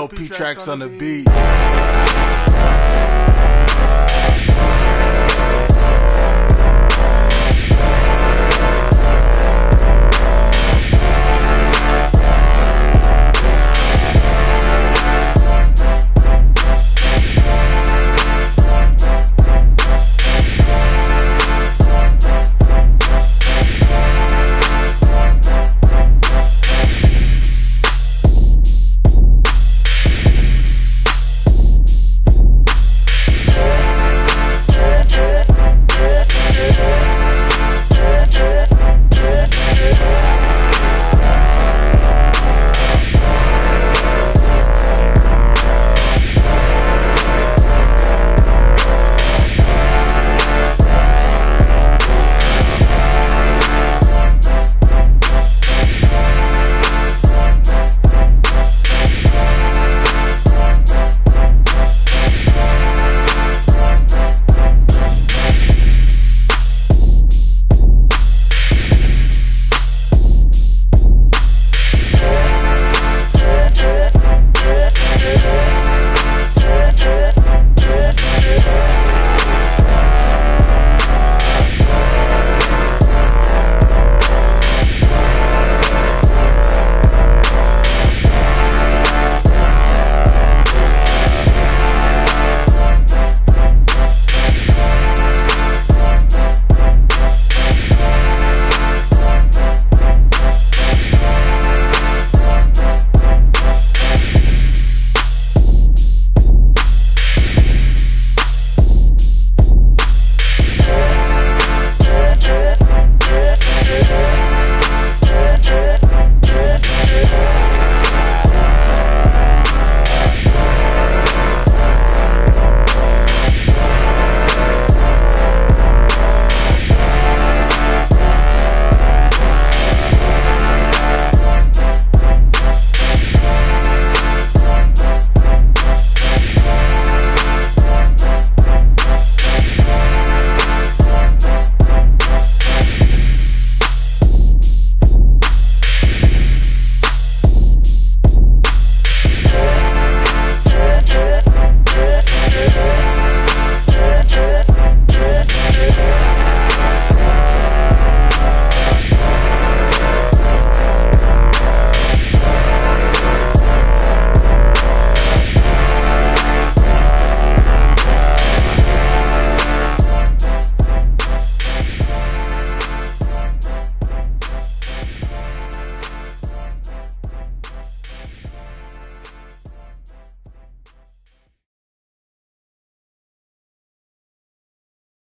LP tracks on the beat.